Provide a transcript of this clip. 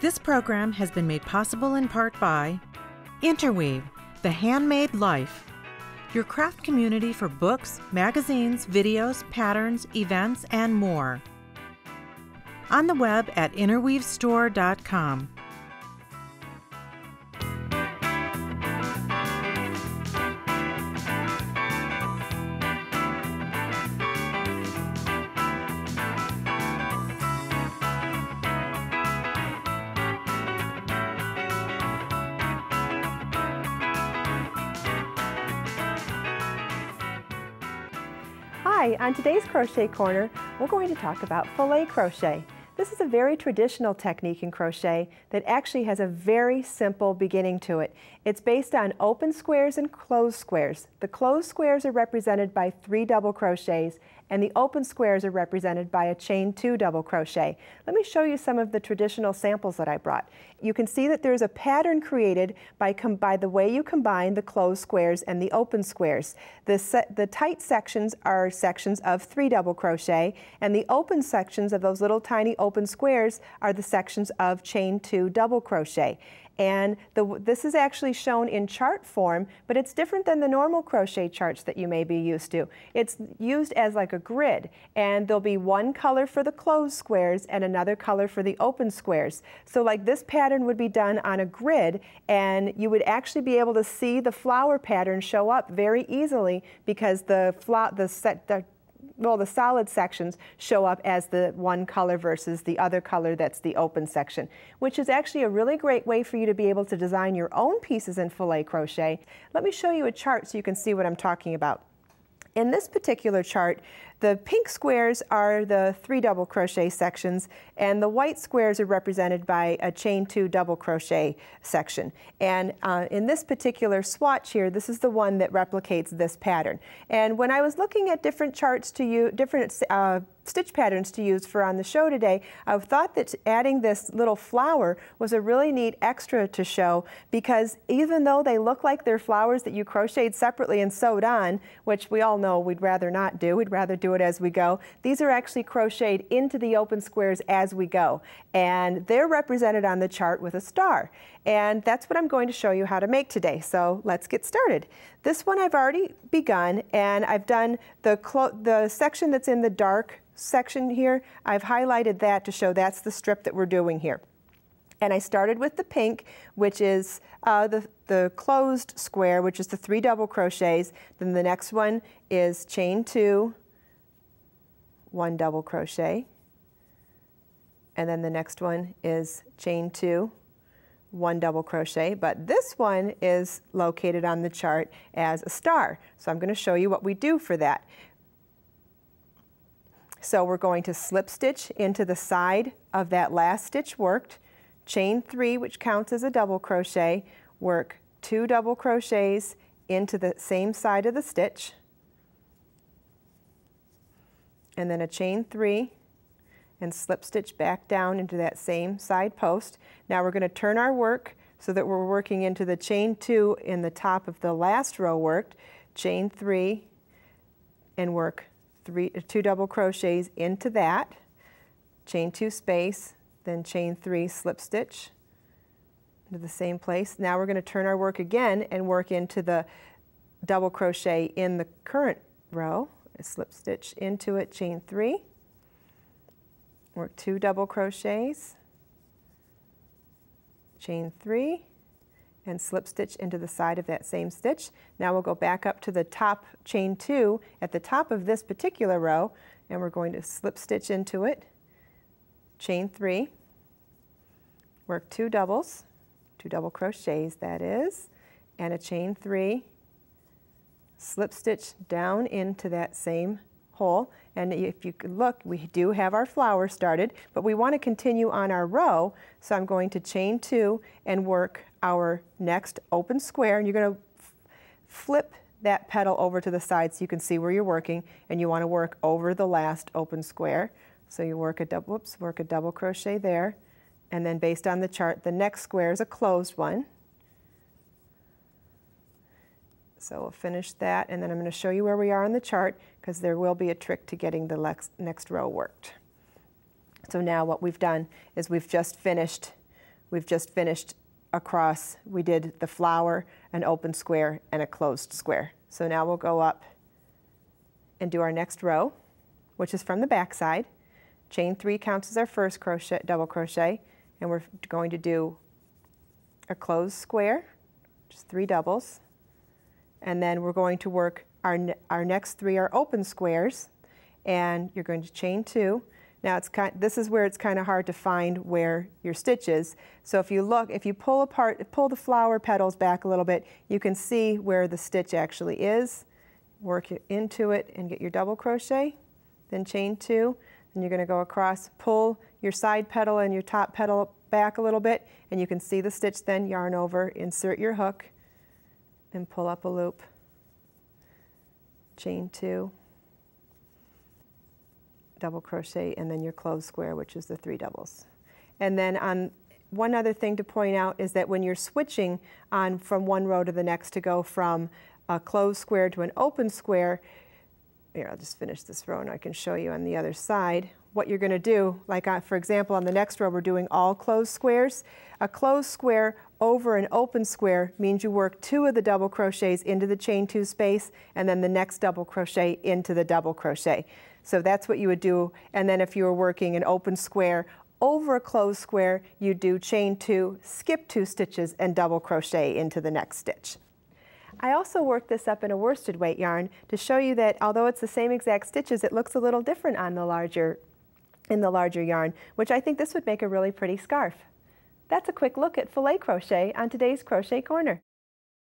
This program has been made possible in part by Interweave, the handmade life, your craft community for books, magazines, videos, patterns, events, and more. On the web at interweavestore.com. Hi, on today's Crochet Corner, we're going to talk about filet crochet. This is a very traditional technique in crochet that actually has a very simple beginning to it. It's based on open squares and closed squares. The closed squares are represented by three double crochets and the open squares are represented by a chain two double crochet. Let me show you some of the traditional samples that I brought. You can see that there's a pattern created by, by the way you combine the closed squares and the open squares. The, the tight sections are sections of three double crochet and the open sections of those little tiny open squares are the sections of chain two double crochet. And the, this is actually shown in chart form, but it's different than the normal crochet charts that you may be used to. It's used as like a grid, and there'll be one color for the closed squares and another color for the open squares. So like this pattern would be done on a grid, and you would actually be able to see the flower pattern show up very easily because the, the, set, the well, the solid sections show up as the one color versus the other color that's the open section, which is actually a really great way for you to be able to design your own pieces in filet crochet. Let me show you a chart so you can see what I'm talking about. In this particular chart, the pink squares are the three double crochet sections and the white squares are represented by a chain two double crochet section. And uh, in this particular swatch here, this is the one that replicates this pattern. And when I was looking at different charts to you, different uh, stitch patterns to use for on the show today, I thought that adding this little flower was a really neat extra to show because even though they look like they're flowers that you crocheted separately and sewed on, which we all know we'd rather not do, we'd rather do it as we go, these are actually crocheted into the open squares as we go. And they're represented on the chart with a star. And that's what I'm going to show you how to make today. So let's get started. This one I've already begun and I've done the, the section that's in the dark section here, I've highlighted that to show that's the strip that we're doing here. And I started with the pink, which is uh, the, the closed square, which is the three double crochets. Then the next one is chain two, one double crochet. And then the next one is chain two, one double crochet, but this one is located on the chart as a star. So I'm going to show you what we do for that. So we're going to slip stitch into the side of that last stitch worked, chain three, which counts as a double crochet, work two double crochets into the same side of the stitch, and then a chain three, and slip stitch back down into that same side post. Now we're going to turn our work so that we're working into the chain two in the top of the last row worked, chain three, and work three, uh, two double crochets into that, chain two space, then chain three slip stitch into the same place. Now we're going to turn our work again and work into the double crochet in the current row, slip stitch into it, chain three, work two double crochets, chain three, and slip stitch into the side of that same stitch. Now we'll go back up to the top chain two at the top of this particular row. And we're going to slip stitch into it, chain three, work two doubles, two double crochets that is, and a chain three, slip stitch down into that same hole. And if you look, we do have our flower started, but we want to continue on our row. So I'm going to chain two and work our next open square and you're going to flip that petal over to the side so you can see where you're working and you want to work over the last open square. So you work a double, whoops, work a double crochet there and then based on the chart the next square is a closed one. So we'll finish that and then I'm going to show you where we are on the chart because there will be a trick to getting the next row worked. So now what we've done is we've just finished we've just finished across, we did the flower, an open square, and a closed square. So now we'll go up and do our next row, which is from the back side. Chain three counts as our first crochet, double crochet, and we're going to do a closed square, just three doubles, and then we're going to work our, our next three are open squares, and you're going to chain two. Now it's kind, this is where it's kind of hard to find where your stitch is. So if you look, if you pull apart, pull the flower petals back a little bit, you can see where the stitch actually is. Work into it and get your double crochet, then chain two, and you're going to go across, pull your side petal and your top petal back a little bit, and you can see the stitch then, yarn over, insert your hook, and pull up a loop, chain two, double crochet, and then your closed square, which is the three doubles. And then on one other thing to point out is that when you're switching on from one row to the next to go from a closed square to an open square, here, I'll just finish this row and I can show you on the other side what you're going to do. Like, uh, for example, on the next row, we're doing all closed squares. A closed square over an open square means you work two of the double crochets into the chain two space and then the next double crochet into the double crochet. So that's what you would do. And then if you were working an open square over a closed square, you do chain two, skip two stitches, and double crochet into the next stitch. I also worked this up in a worsted weight yarn to show you that although it's the same exact stitches, it looks a little different on the larger, in the larger yarn, which I think this would make a really pretty scarf. That's a quick look at filet crochet on today's Crochet Corner.